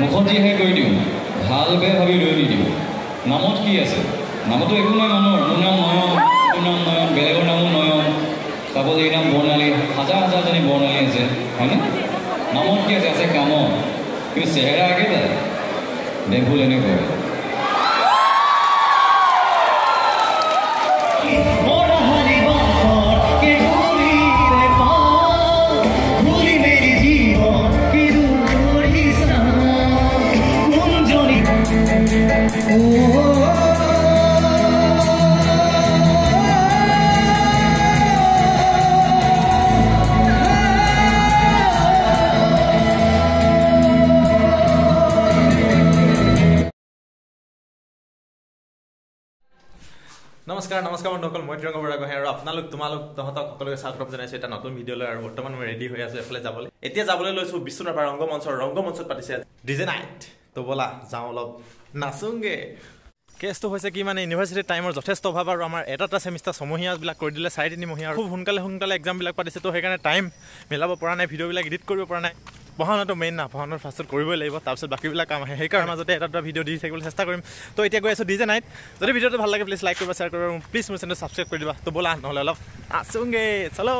মুখত যিহে কৰি দিওঁ ভাল বেয়া ভাবি ৰৈ নিদিওঁ। নামত কি আছে? নামতো একো নাই মানুহৰ। মোৰ নাম নয়ন তোৰ নাম নয়ন বেলেগৰ নামো নয়ন। এই নাম বৰ্ণালী হাজাৰ হাজাৰজনী বৰ্ণালী আছে হয়নে? নামত কি আছে? আছে কামত কিন্তু চেহেৰা একেটাই দেভুল এনেকৈ নমস্কাৰ নমস্কাৰ বন্ধুসকল মই ত্ৰিৰংগ বৰা গোহাঁই আৰু আপোনালোক তোমালোক তহঁতক সকলোকে স্বাগতম জনাইছোঁ এটা নতুন ভিডিঅ'লৈ আৰু বৰ্তমান মই ৰেডি হৈ আছোঁ এফালে যাবলৈ। এতিয়া যাবলৈ লৈছোঁ বিশ্বনাথ ৰংগমঞ্চৰ ৰংগমঞ্চত পাতিছে ডিজে নাইট। তো ব'লা যাওঁ অলপ নাচোংগে। কেছটো হৈছে কি মানে ইউনিভাৰ্চিটি টাইমৰ যথেষ্ট অভাৱ আৰু আমাৰ এটা এটা চেমিষ্টাৰ ছমহীয়াবিলাক কৰি দিলে চাৰি তিনিমহীয়া আৰু খুব সোনকালে সোনকালে এক্সামবিলাক পাতিছে তো সেইকাৰণে টাইম মিলাব পৰা নাই ভিডিঅ'বিলাক এডিট কৰিব পৰা নাই। পঢ়া শুনাটো মেইন না পঢ়া ফাৰ্ষ্টত কৰিবই লাগিব তাৰপিছত বাকীবিলাক কাম আহে। সেইকাৰণে মাজতে এটা এটা ভিডিঅ' দি থাকিবলৈ চেষ্টা কৰিম। তো এতিয়া গৈ আছোঁ ডিজে নাইট। যদি ভিডিঅ'টো ভাল লাগে প্লিজ লাইক কৰিবা শ্বেয়াৰ কৰিবা প্লিজ মোৰ চেনেল ছাবস্ক্ৰাইব কৰি দিবা। তো ব'লা নহ'লে অলপ আছোংগে। চলো!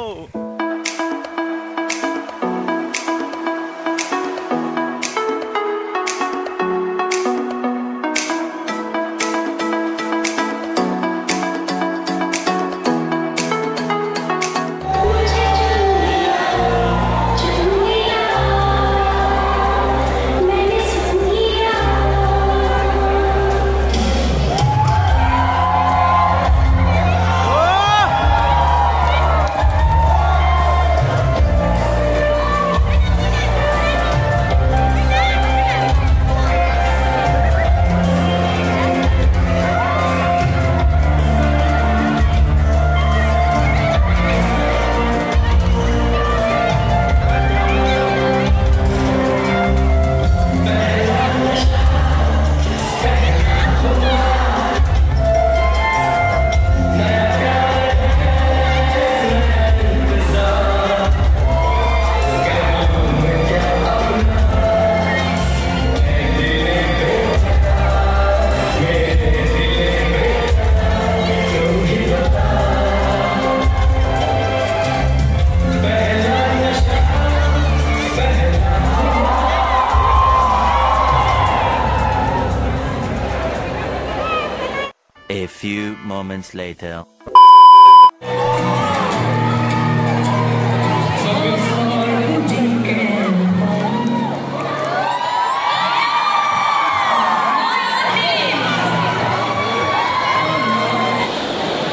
Few moments later.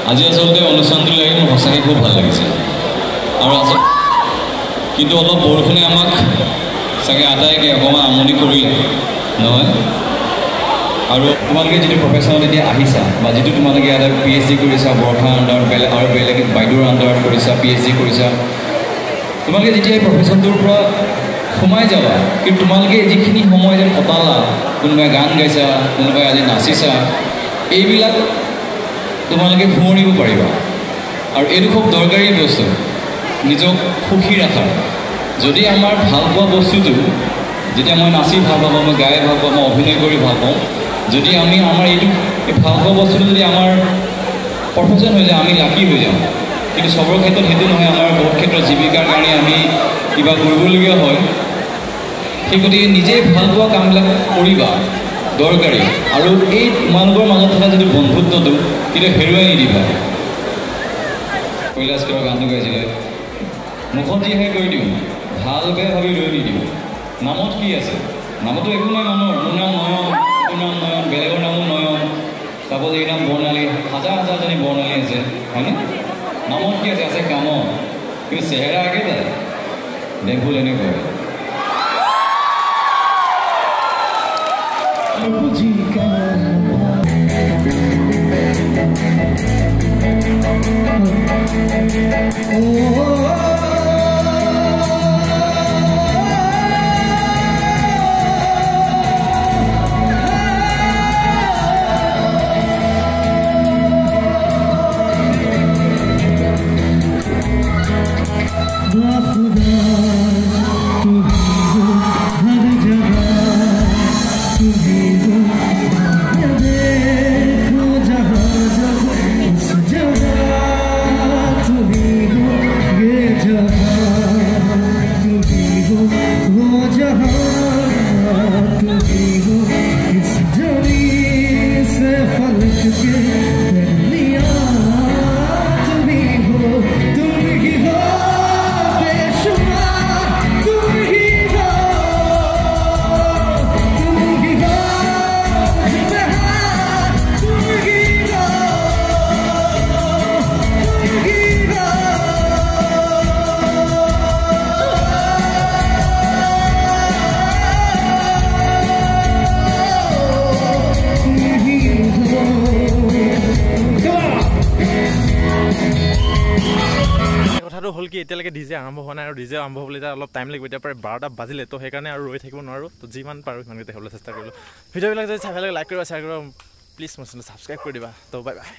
আজি আচলতে অনুষ্ঠানটো লাগি মোৰ সঁচাকৈ খুব ভাল লাগিছে। আৰু আচল কিন্তু অলপ বৰষুণে আমাক চাগে আটাইকে অকণমান আমনি কৰিলে। নহয়? আৰু তোমালোকে যিটো প্ৰফেশ্যনত এতিয়া আহিছা বা যিটো তোমালোকে ইয়াতে পি এইচ ডি কৰিছা বৰ্ষাৰ আণ্ডাৰত বেলেগ আৰু বেলেগ বাইদেউৰ আণ্ডাৰত কৰিছা পি এইচ ডি কৰিছা তোমালোকে যেতিয়া এই প্ৰফেশ্যনটোৰ পৰা সোমাই যাবা কিন্তু তোমালোকে যিখিনি সময় যে কটালা কোনোবাই গান গাইছা কোনোবাই আজি নাচিছা এইবিলাক তোমালোকে সোঁৱৰিব পাৰিবা। আৰু এইটো খুব দৰকাৰী বস্তু নিজক সুখী ৰখাৰ। যদি আমাৰ ভাল পোৱা বস্তুটো যেতিয়া মই নাচি ভাল পাওঁ মই গাই ভাল পাওঁ মই অভিনয় কৰি ভাল পাওঁ যদি আমি আমাৰ এইটো এই ভাল পোৱা বস্তুটো যদি আমাৰ প্ৰফেশ্যন হৈ যায় আমি লাকি হৈ যাওঁ। কিন্তু চবৰ ক্ষেত্ৰত সেইটো নহয় আমাৰ বহুত ক্ষেত্ৰত জীৱিকাৰ কাৰণে আমি কিবা কৰিবলগীয়া হয়। সেই গতিকে নিজেই ভাল পোৱা কামবিলাক কৰিবা দৰকাৰী। আৰু এই তোমালোকৰ মাজত থকা যিটো বন্ধুত্বটো কেতিয়াও হেৰুৱাই নিদিবা। কৈলাশ কেৱৰ গানটো গাইছিলে। মুখত যিহে কৰি দিওঁ ভাল বেয়া ভাবি ৰৈ নিদিওঁ। নামত কি আছে? নামতো একো নাই মানুহৰ মোৰ নাম নয়ন তোৰ নাম নয়ন বেলেগৰ নামো নয়ন চাপ'জ এই নাম বৰ্ণালী হাজাৰ হাজাৰজনী বৰ্ণালী আছে হয়নে? নামত কি আছে? আছে কামত কিন্তু চেহেৰা একেটাই। দেভুল এনেকৈ जी এতিয়ালৈকে ডিজে আৰম্ভ হোৱা নাই আৰু ডিজে আৰম্ভ হ'বলৈ এতিয়া অলপ টাইম লাগিব এতিয়া প্ৰায় বাৰটা বাজিলে তো সেইকাৰণে আৰু ৰৈ থাকিব নোৱাৰোঁ। তো যিমান পাৰোঁ সিমানকৈ দেখাবলৈ চেষ্টা কৰিলোঁ। ভিডিঅ'বিলাক যদি চাই ভাল লাগে লাইক কৰিবা শ্বেয়াৰ কৰিবা প্লিজ মোৰ চেনেল ছাবস্ক্ৰাইব কৰি দিবা। তো বাই বাই